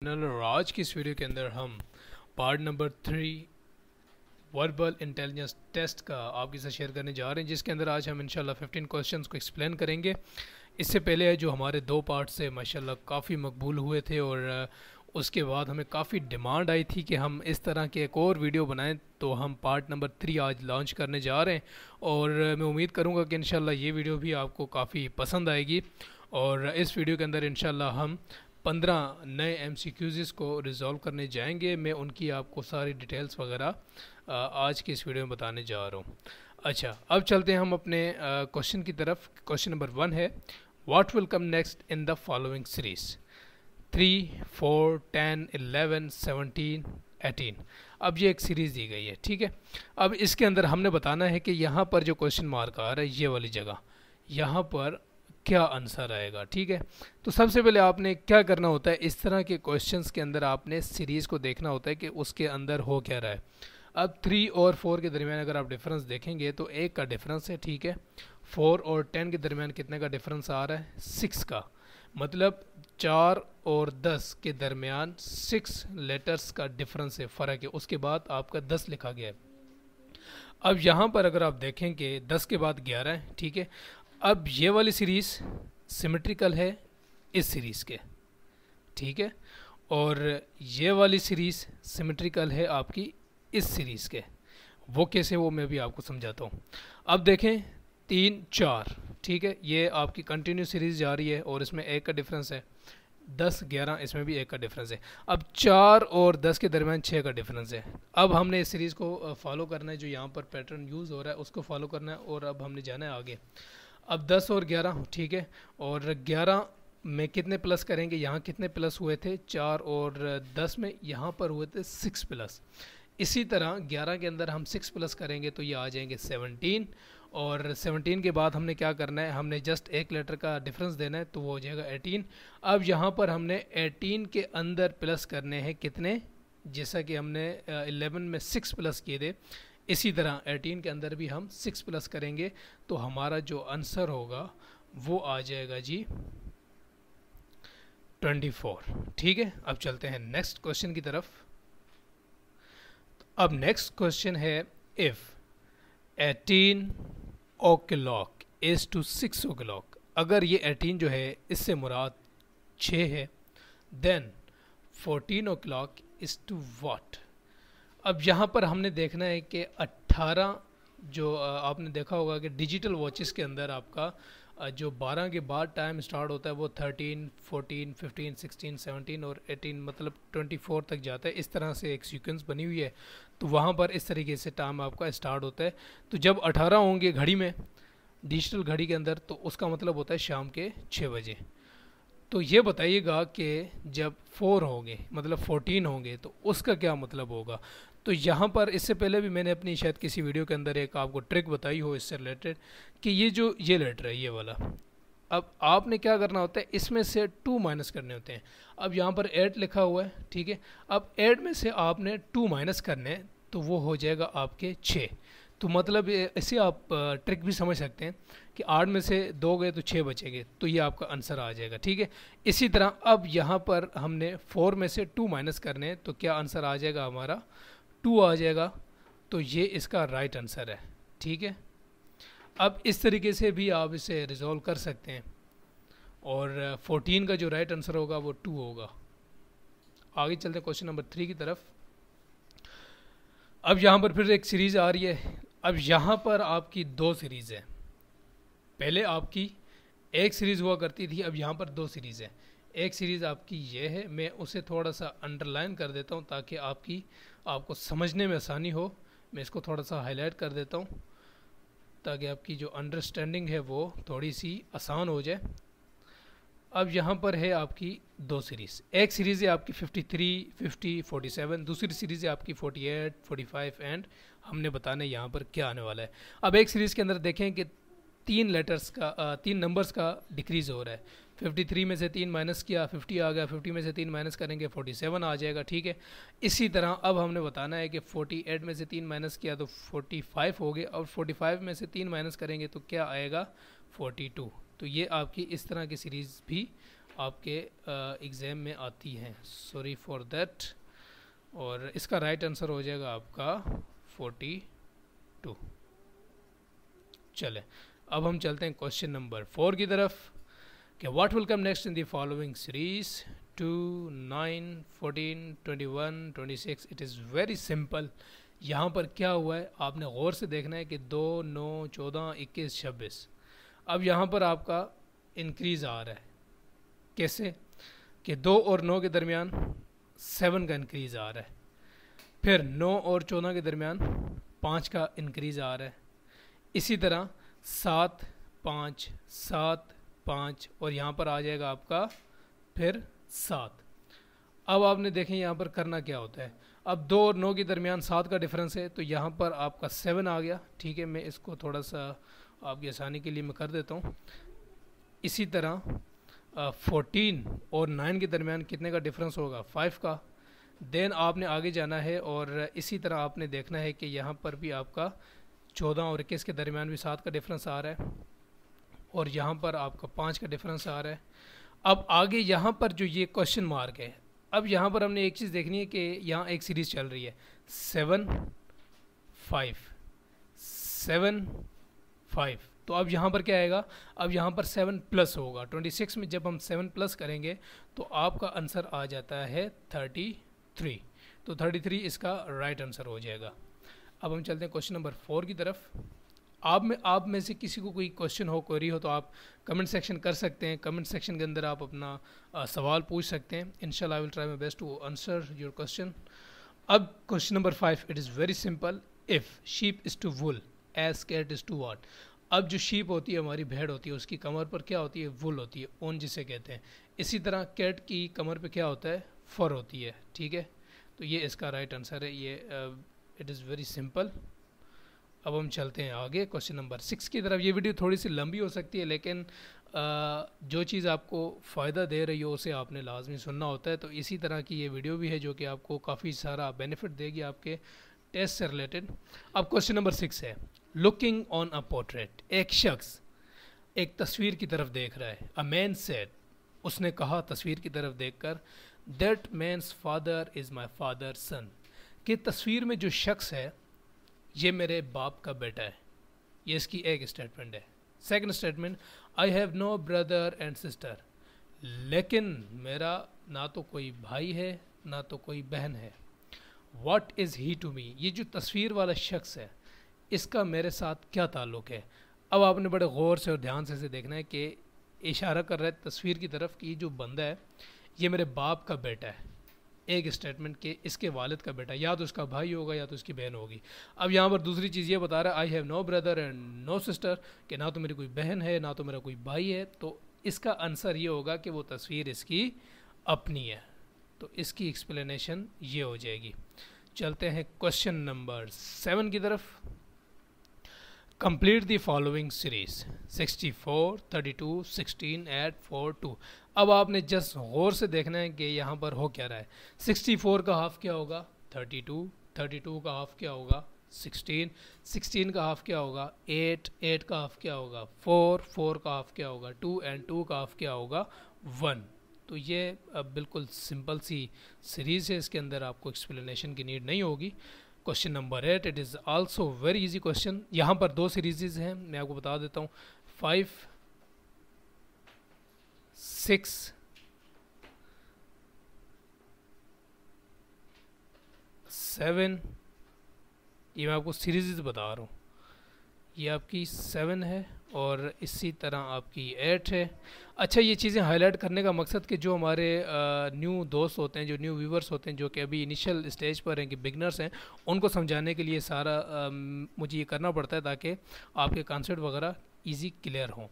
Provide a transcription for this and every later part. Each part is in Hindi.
और आज की इस वीडियो के अंदर हम part number three verbal intelligence test का आपके साथ शेयर करने जा रहे हैं, जिसके अंदर आज हम इंशाल्लाह 15 क्वेश्चंस को एक्सप्लेन करेंगे। इससे पहले जो हमारे दो पार्ट से माशाल्लाह काफ़ी मकबूल हुए थे और उसके बाद हमें काफ़ी डिमांड आई थी कि हम इस तरह के एक और वीडियो बनाएँ तो हम पार्ट नंबर थ्री आज लॉन्च करने जा रहे हैं। और मैं उम्मीद करूँगा कि इन ये वीडियो भी आपको काफ़ी पसंद आएगी। और इस वीडियो के अंदर इनशाला हम पंद्रह नए एम को रिज़ॉल्व करने जाएँगे। मैं उनकी आपको सारी डिटेल्स वगैरह आज की इस वीडियो में बताने जा रहा हूँ। अच्छा अब चलते हैं हम अपने क्वेश्चन की तरफ़। क्वेश्चन नंबर वन है what will come next in the following series three four ten eleven seventeen eighteen अब ये एक सीरीज़ दी गई है, ठीक है? अब इसके अंदर हमने बताना है कि यहाँ पर जो क्वेश्चन मार्क आ रहा है, ये वाली जगह। यहाँ पर क्या आंसर आएगा, ठीक है? तो सबसे पहले आपने क्या करना होता है, इस तरह के क्वेश्चंस के अंदर आपने सीरीज़ को देखना होता है कि उसके अंदर हो क्या रहा है। अब थ्री और फोर के दरमियान अगर आप डिफरेंस देखेंगे तो एक का डिफरेंस है, ठीक है? फोर और टेन के दरमियान कितने का डिफरेंस आ रहा है? सिक्स का। मतलब चार और दस के दरमियान सिक्स लेटर्स का डिफरेंस है, फ़र्क है। उसके बाद आपका दस लिखा गया है। अब यहाँ पर अगर आप देखेंगे, दस के बाद ग्यारह है, ठीक है? अब ये वाली सीरीज़ सिमेट्रिकल है इस सीरीज़ के, ठीक है? और ये वाली सीरीज़ सिमेट्रिकल है आपकी इस सीरीज़ के। वो कैसे, वो मैं भी आपको समझाता हूँ। अब देखें, तीन, चार, ठीक है? ये आपकी कंटिन्यू सीरीज़ जा रही है और इसमें एक का डिफरेंस है। दस, ग्यारह, इसमें भी एक का डिफरेंस है। अब चार और दस के दरमियान छः का डिफरेंस है। अब हमने इस सीरीज़ को फॉलो करना है, जो यहाँ पर पैटर्न यूज़ हो रहा है, उसको फॉलो करना है और अब हमने जाना है आगे। अब दस और ग्यारह ठीक है? और ग्यारह में कितने प्लस करेंगे? यहाँ कितने प्लस हुए थे? चार और दस में यहाँ पर हुए थे सिक्स प्लस इसी तरह ग्यारह के अंदर हम सिक्स प्लस करेंगे तो ये आ जाएँगे सेवनटीन और सेवनटीन के बाद हमने क्या करना है? हमने जस्ट एक लेटर का डिफरेंस देना है तो वो हो जाएगा एटीन अब यहाँ पर हमने एटीन के अंदर प्लस करने हैं कितने? जैसा कि हमने एलेवन में सिक्स प्लस किए थे. इसी तरह 18 के अंदर भी हम 6 प्लस करेंगे तो हमारा जो आंसर होगा, वो आ जाएगा जी 24 ठीक है? अब चलते हैं नेक्स्ट क्वेश्चन की तरफ़. अब नेक्स्ट क्वेश्चन है if 18 o'clock is to six o'clock अगर ये 18 जो है, इससे मुराद 6 है then 14 o'clock is to what अब यहाँ पर हमने देखना है कि 18 जो आपने देखा होगा कि डिजिटल वॉचेस के अंदर आपका जो 12 के बाद टाइम स्टार्ट होता है वो 13, 14, 15, 16, 17 और 18 मतलब 24 तक जाता है। इस तरह से एक सीक्वेंस बनी हुई है। तो वहाँ पर इस तरीके से टाइम आपका स्टार्ट होता है। तो जब 18 होंगे घड़ी में डिजिटल घड़ी के अंदर तो उसका मतलब होता है शाम के छः बजे। तो ये बताइएगा कि जब फोर होंगे मतलब फोर्टीन होंगे तो उसका क्या मतलब होगा? तो यहाँ पर इससे पहले भी मैंने अपनी शायद किसी वीडियो के अंदर एक आपको ट्रिक बताई हो इससे रिलेटेड कि ये जो ये लेटर है, ये वाला। अब आपने क्या करना होता है, इसमें से टू माइनस करने होते हैं। अब यहाँ पर एड लिखा हुआ है, ठीक है? अब एट में से आपने टू माइनस करने तो वो हो जाएगा आपके छः। तो मतलब ऐसे आप ट्रिक भी समझ सकते हैं कि आठ में से दो गए तो छः बचेंगे तो ये आपका आंसर आ जाएगा, ठीक है? इसी तरह अब यहाँ पर हमने फोर में से टू माइनस करने हैं तो क्या आंसर आ जाएगा हमारा? टू आ जाएगा तो ये इसका राइट आंसर है, ठीक है? अब इस तरीके से भी आप इसे रिजॉल्व कर सकते हैं। और फोर्टीन का जो राइट आंसर होगा, वो टू होगा। आगे चलते हैं क्वेश्चन नंबर थ्री की तरफ़। अब यहाँ पर फिर एक सीरीज़ आ रही है। अब यहाँ पर आपकी दो सीरीज़ है। पहले आपकी एक सीरीज़ हुआ करती थी, अब यहाँ पर दो सीरीज़ है। एक सीरीज़ आपकी ये है मैं उसे थोड़ा सा अंडरलाइन कर देता हूँ ताकि आपकी आपको समझने में आसानी हो। मैं इसको थोड़ा सा हाईलाइट कर देता हूँ ताकि आपकी जो अंडरस्टैंडिंग है वो थोड़ी सी आसान हो जाए। अब यहाँ पर है आपकी दो सीरीज़ एक सीरीज़ है आपकी 53, 50, 47 दूसरी सीरीज़ है आपकी 48, 45 एंड हमने बताना यहाँ पर क्या आने वाला है। अब एक सीरीज़ के अंदर देखें कि तीन लेटर्स का तीन नंबर्स का डिक्रीज़ हो रहा है। 53 में से तीन माइनस किया 50 आ गया 50 में से तीन माइनस करेंगे 47 आ जाएगा, ठीक है। इसी तरह अब हमने बताना है कि 48 में से तीन माइनस किया तो 45 हो गए और 45 में से तीन माइनस करेंगे तो क्या आएगा? 42 तो ये आपकी इस तरह की सीरीज़ भी आपके एग्ज़ाम में आती हैं। सॉरी फॉर देट और इसका राइट आंसर हो जाएगा आपका फोर्टी टू चले, अब हम चलते हैं क्वेश्चन नंबर फोर की तरफ़। Will come next in the following series two nine fourteen twenty one twenty six it is very simple यहाँ पर क्या हुआ है? आपने गौर से देखना है कि दो, नौ, चौदह, इक्कीस, छब्बीस। अब यहाँ पर आपका इंक्रीज़ आ रहा है। कैसे? कि दो और नौ के दरमियान सेवन का इंक्रीज़ आ रहा है। फिर नौ और चौदह के दरमियान पाँच का इंक्रीज़ आ रहा है। इसी तरह सात, पाँच, सात पाँच और यहाँ पर आ जाएगा आपका फिर सात। अब आपने देखें यहाँ पर करना क्या होता है। अब दो और नौ के दरमियान सात का डिफरेंस है तो यहाँ पर आपका सेवन आ गया। ठीक है, मैं इसको थोड़ा सा आपकी आसानी के लिए मैं कर देता हूँ। इसी तरह फोर्टीन और नाइन के दरमियान कितने का डिफरेंस होगा? फाइव का। देन आपने आगे जाना है और इसी तरह आपने देखना है कि यहाँ पर भी आपका चौदह और इक्कीस के दरमियान भी सात का डिफरेंस आ रहा है। और यहाँ पर आपका पाँच का डिफरेंस आ रहा है। अब आगे यहाँ पर जो ये क्वेश्चन मार्क है, अब यहाँ पर हमने एक चीज़ देखनी है कि यहाँ एक सीरीज़ चल रही है। सेवन फाइव सेवन फाइव तो अब यहाँ पर क्या आएगा? अब यहाँ पर सेवन प्लस होगा। ट्वेंटी सिक्स में जब हम सेवन प्लस करेंगे तो आपका आंसर आ जाता है थर्टी थ्री तो थर्टी थ्री इसका राइट आंसर हो जाएगा। अब हम चलते हैं क्वेश्चन नंबर फोर की तरफ़। आप में आप में से किसी को कोई क्वेश्चन हो क्वेरी हो तो आप कमेंट सेक्शन कर सकते हैं। कमेंट सेक्शन के अंदर आप अपना आ, सवाल पूछ सकते हैं। इनशाला I will try my best to answer your question अब question number five it is very simple if sheep is to wool as cat is to what अब जो शीप होती है हमारी भेड़ होती है उसकी कमर पर क्या होती है? वुल होती है ओन जिसे कहते हैं। इसी तरह कैट की कमर पर क्या होता है? फर होती है ठीक है? तो ये इसका राइट right आंसर है। ये इट इज़ वेरी सिंपल अब हम चलते हैं आगे क्वेश्चन नंबर सिक्स की तरफ़। ये वीडियो थोड़ी सी लंबी हो सकती है लेकिन आ, जो चीज़ आपको फ़ायदा दे रही हो उसे आपने लाजमी सुनना होता है। तो इसी तरह की ये वीडियो भी है जो कि आपको काफ़ी सारा बेनिफिट देगी आपके टेस्ट से रिलेटेड अब क्वेश्चन नंबर सिक्स है लुकिंग ऑन अ पोर्ट्रेट एक शख्स एक तस्वीर की तरफ़ देख रहा है। अ मैन सेट उसने कहा तस्वीर की तरफ़ देख कर that man's father is my father son कि तस्वीर में जो शख्स है ये मेरे बाप का बेटा है। ये इसकी एक स्टेटमेंट है। Second statement I have no brother and sister लेकिन मेरा ना तो कोई भाई है, ना तो कोई बहन है। What is he to me ये जो तस्वीर वाला शख्स है, इसका मेरे साथ क्या ताल्लुक़ है? अब आपने बड़े गौर से और ध्यान से इसे देखना है कि इशारा कर रहा है तस्वीर की तरफ़ कि जो बंदा है, ये मेरे बाप का बेटा है। एक स्टेटमेंट के इसके वालिद का बेटा या तो उसका भाई होगा या तो उसकी बहन होगी। अब यहाँ पर दूसरी चीज़ ये बता रहा है I have no brother and no sister कि ना तो मेरी कोई बहन है ना तो मेरा कोई भाई है। तो इसका आंसर ये होगा कि वो तस्वीर इसकी अपनी है। तो इसकी एक्सप्लेनेशन ये हो जाएगी। चलते हैं क्वेश्चन नंबर सेवन की तरफ़। Complete the following series 64, 32, 16, eight four two अब आपने जस्ट गौर से देखना है कि यहाँ पर हो क्या रहा है। 64 का हाफ़ क्या होगा? 32, 32 का हाफ़ क्या होगा? 16, 16 का हाफ़ क्या होगा? 8, 8 का हाफ़ क्या होगा? 4, 4 का हाफ़ क्या होगा? 2 एंड 2 का हाफ़ क्या होगा? 1 तो ये अब बिल्कुल सिंपल सी सीरीज़ है। इसके अंदर आपको एक्सप्लेनेशन की नीड नहीं होगी। Question number eight it is also very easy question यहाँ पर दो सीरीज़ हैं। मैं आपको बता देता हूँ। फाइव सिक्स सेवन ये मैं आपको सीरीज़ बता रहा हूँ। ये आपकी सेवन है और इसी तरह आपकी एट है। अच्छा ये चीज़ें हाईलाइट करने का मकसद कि जो हमारे न्यू दोस्त होते हैं जो न्यू व्यूवर्स होते हैं जो कि अभी इनिशियल स्टेज पर हैं कि बिगनर्स हैं उनको समझाने के लिए सारा आ, मुझे ये करना पड़ता है ताकि आपके कॉन्सेप्ट वगैरह ईजी क्लियर हों।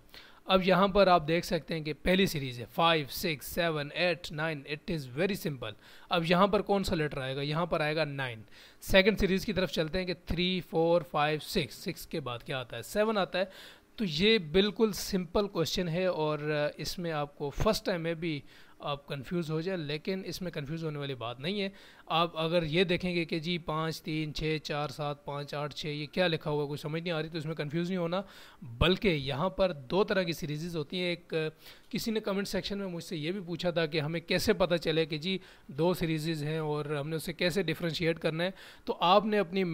अब यहाँ पर आप देख सकते हैं कि पहली सीरीज़ है। Five six seven eight nine it is very simple अब यहाँ पर कौन सा लेटर आएगा? यहाँ पर आएगा नाइन सेकेंड सीरीज़ की तरफ़ चलते हैं कि three four five six six के बाद क्या आता है? सेवन आता है। तो ये बिल्कुल सिंपल क्वेश्चन है और, इसमें आपको फ़र्स्ट टाइम में भी आप कंफ्यूज हो जाए, लेकिन इसमें कंफ्यूज होने वाली बात नहीं है। आप अगर ये देखेंगे कि जी पाँच, तीन छः चार, सात, पाँच, आठ छः ये क्या लिखा हुआ कोई समझ नहीं आ रही तो इसमें कंफ्यूज नहीं होना। बल्कि यहाँ पर दो तरह की सीरीज़ होती हैं। एक, किसी ने कमेंट सेक्शन में मुझसे ये भी पूछा था कि हमें कैसे पता चले कि जी दो सीरीज़ हैं और हमने उसे कैसे डिफ्रेंशिएट करना है। तो आपने अपनी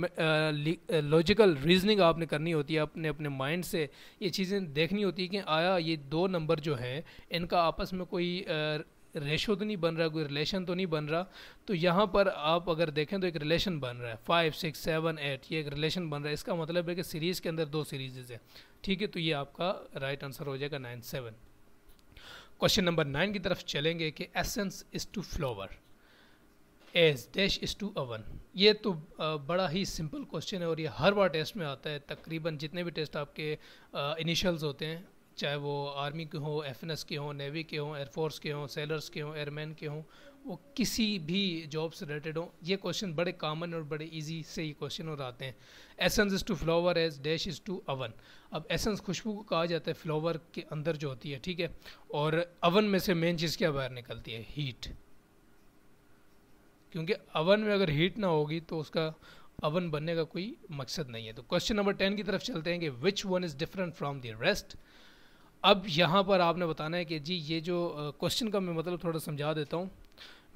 लॉजिकल रीजनिंग आपने करनी होती है अपने अपने माइंड से ये चीज़ें देखनी होती कि आया ये दो नंबर जो हैं, इनका आपस में कोई रेशो तो नहीं बन रहा, कोई रिलेशन तो नहीं बन रहा। तो यहाँ पर आप अगर देखें तो एक रिलेशन बन रहा है। फाइव सिक्स सेवन एट ये एक रिलेशन बन रहा है। इसका मतलब है कि सीरीज़ के अंदर दो सीरीज़ है। ठीक है तो ये आपका राइट आंसर हो जाएगा nine seven question number nine की तरफ़ चलेंगे कि essence is to flower as dash is to oven ये तो बड़ा ही सिंपल क्वेश्चन है और ये हर बार टेस्ट में आता है। तकरीबन जितने भी टेस्ट आपके इनिशियल्स होते हैं चाहे वो आर्मी के हों एफ़ के हों नेवी के हों एयरफोर्स के हों सेलर्स के हों एयरमैन के हों, वो किसी भी जॉब से रिलेटेड हों, ये क्वेश्चन बड़े कॉमन और बड़े इजी से ही क्वेश्चन और आते हैं। Essence is to flower as dash is to oven अब एसेंस खुशबू को कहा जाता है फ्लावर के अंदर जो होती है, ठीक है? और अवन में से मेन चीज़ क्या बाहर निकलती है? हीट क्योंकि अवन में अगर हीट ना होगी तो उसका अवन बनने का कोई मकसद नहीं है। तो क्वेश्चन नंबर टेन की तरफ़ चलते हैं कि which one is different from the rest अब यहाँ पर आपने बताना है कि जी, ये जो क्वेश्चन का मैं मतलब थोड़ा समझा देता हूँ।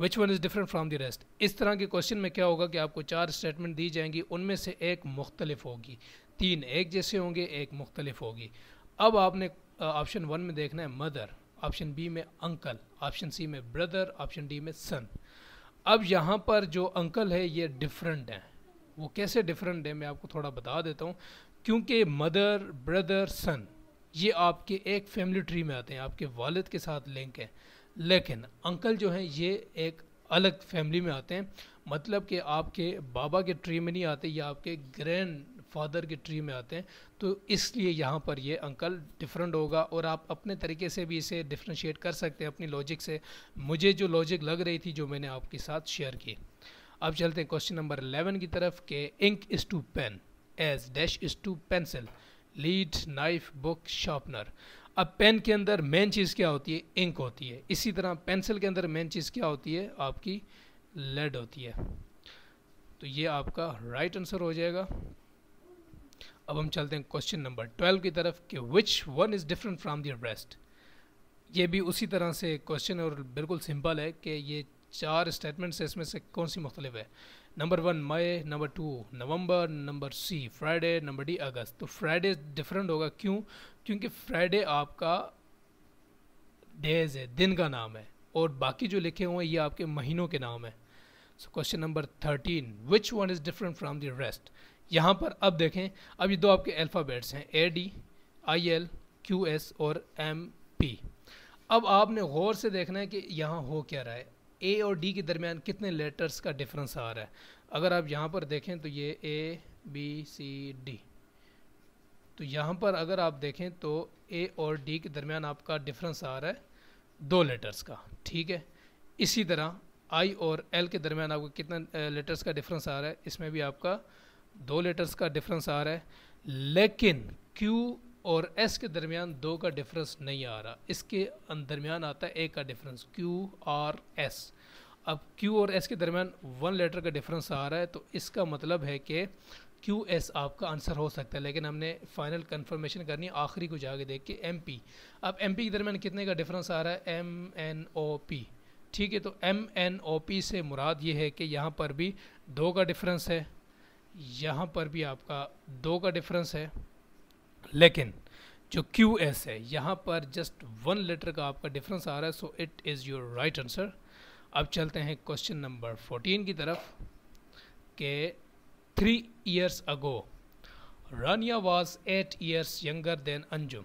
Which one is different from the rest इस तरह के क्वेश्चन में क्या होगा कि आपको चार स्टेटमेंट दी जाएँगी, उनमें से एक मुख्तलिफ़ होगी। तीन एक जैसे होंगे, एक मुख्तलिफ़ होगी। अब आपने ऑप्शन वन में देखना है मदर ऑप्शन बी में अंकल ऑप्शन सी में ब्रदर ऑप्शन डी में सन अब यहाँ पर जो अंकल है, ये डिफरेंट है। वो कैसे डिफरेंट है, मैं आपको थोड़ा बता देता हूँ। क्योंकि मदर ब्रदर सन ये आपके एक फैमिली ट्री में आते हैं, आपके वालिद के साथ लिंक है। लेकिन अंकल जो हैं, ये एक अलग फैमिली में आते हैं। मतलब कि आपके बाबा के ट्री में नहीं आते, या आपके ग्रैंड फादर के ट्री में आते हैं। तो इसलिए यहाँ पर ये अंकल डिफरेंट होगा, और आप अपने तरीके से भी इसे डिफ्रेंशिएट कर सकते हैं अपनी लॉजिक से। मुझे जो लॉजिक लग रही थी, जो मैंने आपके साथ शेयर की। अब चलते हैं क्वेश्चन नंबर 11 की तरफ़, के ink is to pen as dash is to pencil lead knife book sharpener. अब पेन के अंदर मेन चीज़ क्या होती है? इंक होती है। इसी तरह पेंसिल के अंदर मेन चीज़ क्या होती है? आपकी लेड होती है। तो ये आपका राइट आंसर हो जाएगा। अब हम चलते हैं क्वेश्चन नंबर ट्वेल्व की तरफ़ कि which one is different from the rest ये भी उसी तरह से क्वेश्चन और बिल्कुल सिंपल है कि ये चार स्टेटमेंट्स इसमें से कौन सी मुख्तलिफ़ है? Number one May number two November number C Friday number D August तो फ्राइडे डिफरेंट होगा क्यों? क्योंकि फ्राइडे आपका डेज़ है, दिन का नाम है। और बाकी जो लिखे हुए हैं, ये आपके महीनों के नाम है। So question number thirteen which one is different from the rest यहाँ पर अब देखें, अब ये दो आपके अल्फ़ाबेट्स हैं A D I L Q S और एम पी अब आपने गौर से देखना है कि यहाँ हो क्या रहा है। ए और डी के दरमियान कितने लेटर्स का डिफरेंस आ रहा है? अगर आप यहाँ पर देखें तो ये ए बी सी डी तो यहाँ पर अगर आप देखें तो ए और डी के दरमियान आपका डिफरेंस आ रहा है दो लेटर्स का, ठीक है? इसी तरह आई और एल के दरमियान आपको कितना लेटर्स का डिफरेंस आ रहा है? इसमें भी आपका दो लेटर्स का डिफरेंस आ रहा है। लेकिन क्यू और एस के दरमियान दो का डिफरेंस नहीं आ रहा। इसके दरमियान आता है ए का डिफरेंस क्यू आर एस अब क्यू और एस के दरमियान वन लेटर का डिफरेंस आ रहा है तो इसका मतलब है कि क्यू एस आपका आंसर हो सकता है, लेकिन हमने फाइनल कंफर्मेशन करनी आखिरी को जाके देख के एम पी अब एम पी के दरमियान कितने का डिफरेंस आ रहा है? एम एन ओ पी ठीक है तो एम एन ओ पी से मुराद ये है कि यहाँ पर भी दो का डिफरेंस है, यहाँ पर भी आपका दो का डिफरेंस है। लेकिन जो क्यू एस है, यहाँ पर जस्ट वन लेटर का आपका डिफरेंस आ रहा है so it is your right answer अब चलते हैं क्वेश्चन नंबर फोर्टीन की तरफ़, के three years ago Rania was eight years younger than Anjum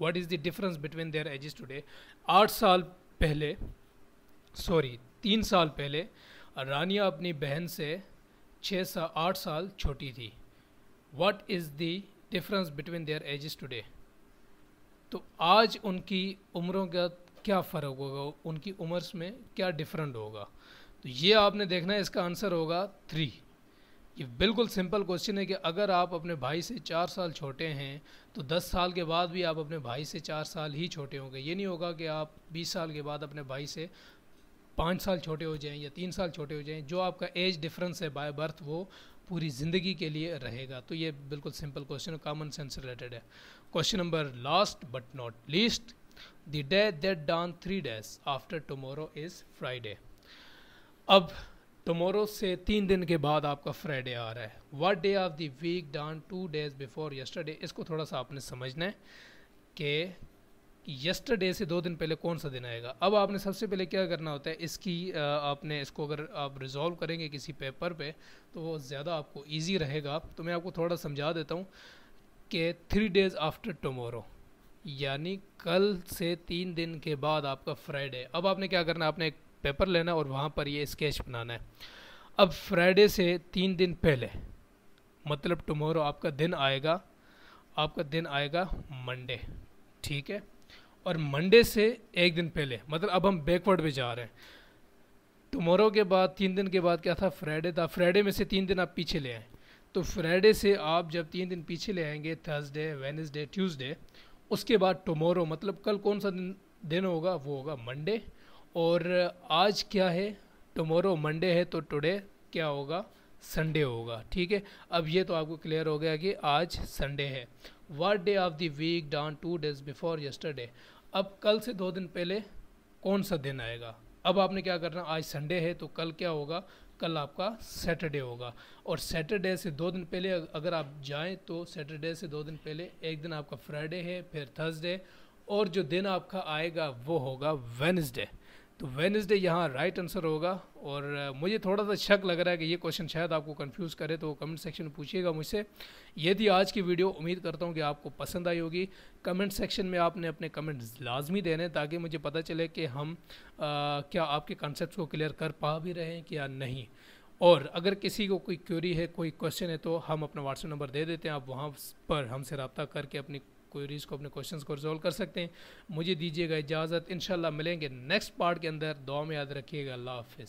what is the difference between their ages today आठ साल पहले सॉरी तीन साल पहले रानिया अपनी बहन से छः सा, आठ साल छोटी थी. What is the difference between their ages today तो आज उनकी उम्रों का क्या फ़र्क होगा? उनकी उम्र में क्या डिफरेंट होगा? तो ये आपने देखना है, इसका आंसर होगा थ्री ये बिल्कुल सिंपल क्वेश्चन है कि अगर आप अपने भाई से चार साल छोटे हैं तो दस साल के बाद भी आप अपने भाई से चार साल ही छोटे होंगे। ये नहीं होगा कि आप बीस साल के बाद अपने भाई से पाँच साल छोटे हो जाएँ या तीन साल छोटे हो जाएँ। जो आपका एज डिफरेंस है बाय बर्थ वो पूरी ज़िंदगी के लिए रहेगा। तो ये बिल्कुल simple question common sense related है। Question number last but not least the day that dawn three days after tomorrow is Friday अब टमोरो से तीन दिन के बाद आपका फ्राइडे आ रहा है। What day of the week dawn two days before yesterday इसको थोड़ा सा आपने समझना है कि यस्टरडे से दो दिन पहले कौन सा दिन आएगा? अब आपने सबसे पहले क्या करना होता है, इसकी आपने, इसको अगर आप रिजॉल्व करेंगे किसी पेपर पे तो वो ज़्यादा आपको इजी रहेगा। तो मैं आपको थोड़ा समझा देता हूँ कि थ्री डेज़ आफ्टर टमोरो यानी कल से तीन दिन के बाद आपका फ्राइडे अब आपने क्या करना है, आपने एक पेपर लेना और वहाँ पर ये स्केच बनाना है। अब फ्राइडे से तीन दिन पहले मतलब टमोरो आपका दिन आएगा, आपका दिन आएगा मंडे ठीक है? और मंडे से एक दिन पहले मतलब अब हम बैकवर्ड पे जा रहे हैं। टमोरो के बाद, तीन दिन के बाद क्या था? फ्राइडे था। फ्राइडे में से तीन दिन आप पीछे ले आए। तो फ्राइडे से आप जब तीन दिन पीछे ले आएँगे थर्सडे वेनसडे ट्यूसडे उसके बाद टमोरो मतलब कल कौन सा दिन दिन होगा? वो होगा मंडे और आज क्या है? टमोरो मंडे है तो टुडे क्या होगा? संडे होगा। ठीक है? अब ये तो आपको क्लियर हो गया कि आज संडे है। What day of the week down two days before yesterday अब कल से दो दिन पहले कौन सा दिन आएगा? अब आपने क्या करना? आज संडे है तो कल क्या होगा? कल आपका सैटरडे होगा। और सैटरडे से दो दिन पहले अगर आप जाएँ तो सैटरडे से दो दिन पहले एक दिन आपका फ्राइडे है, फिर थर्सडे और जो दिन आपका आएगा, वो होगा वेनसडे तो वेनसडे यहाँ राइट आंसर होगा और मुझे थोड़ा सा शक लग रहा है कि ये क्वेश्चन शायद आपको कंफ्यूज करे तो कमेंट सेक्शन में पूछिएगा मुझसे। ये थी आज की वीडियो उम्मीद करता हूँ कि आपको पसंद आई होगी कमेंट सेक्शन में आपने अपने कमेंट लाजमी देने ताकि मुझे पता चले कि हम आ, क्या आपके कॉन्सेप्ट को क्लियर कर पा भी रहे हैं कि या नहीं। और अगर किसी को कोई क्वेरी है कोई क्वेश्चन है तो हम अपना व्हाट्सएप नंबर दे देते हैं। आप वहाँ पर हमसे रबता करके अपनी क्वेरीज को अपने क्वेश्चंस को रिजोल्व कर सकते हैं। मुझे दीजिएगा इजाज़त। इन मिलेंगे नेक्स्ट पार्ट के अंदर। दुआ में याद रखिएगा। अल्लाह हाफिज़।